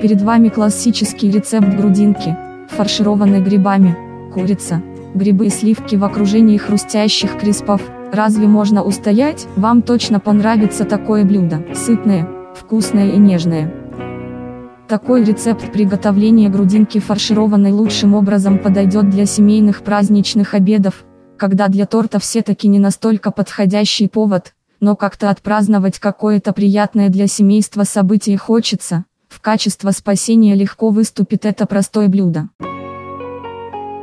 Перед вами классический рецепт грудинки, фаршированной грибами, курица, грибы и сливки в окружении хрустящих криспов. Разве можно устоять? Вам точно понравится такое блюдо, сытное, вкусное и нежное. Такой рецепт приготовления грудинки фаршированной лучшим образом подойдет для семейных праздничных обедов, когда для торта все-таки не настолько подходящий повод, но как-то отпраздновать какое-то приятное для семейства событие хочется. В качестве спасения легко выступит это простое блюдо.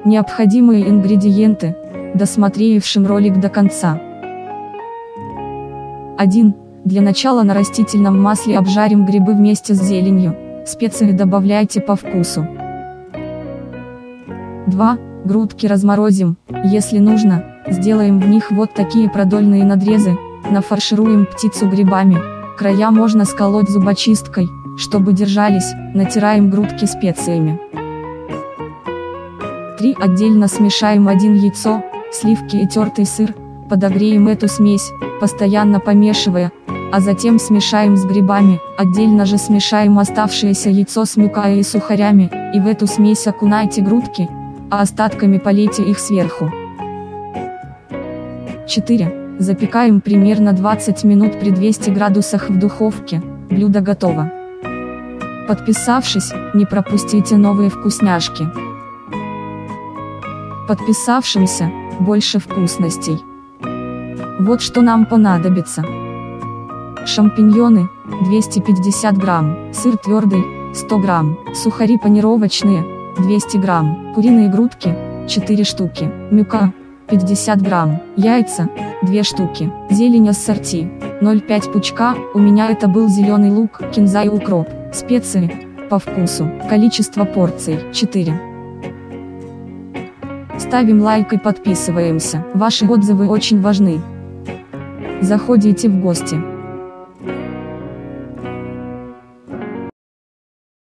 Необходимые ингредиенты, досмотревшим ролик до конца. 1. Для начала на растительном масле обжарим грибы вместе с зеленью, специи добавляйте по вкусу. 2. Грудки разморозим, если нужно, сделаем в них вот такие продольные надрезы, нафаршируем птицу грибами, края можно сколоть зубочисткой, чтобы держались, натираем грудки специями. 3. Отдельно смешаем один яйцо, сливки и тертый сыр, подогреем эту смесь, постоянно помешивая, а затем смешаем с грибами, отдельно же смешаем оставшееся яйцо с мукой и сухарями, и в эту смесь окунайте грудки, а остатками полейте их сверху. 4. Запекаем примерно 20 минут при 200 градусах в духовке, блюдо готово. Подписавшись, не пропустите новые вкусняшки. Подписавшимся, больше вкусностей. Вот что нам понадобится. Шампиньоны, 250 грамм, сыр твердый, 100 грамм, сухари панировочные, 200 грамм, куриные грудки, 4 штуки, мюка, 50 грамм, яйца, 2 штуки, зелень ассорти, 0,5 пучка, у меня это был зеленый лук, кинза и укроп. Специи, по вкусу, количество порций, 4. Ставим лайк и подписываемся, ваши отзывы очень важны. Заходите в гости.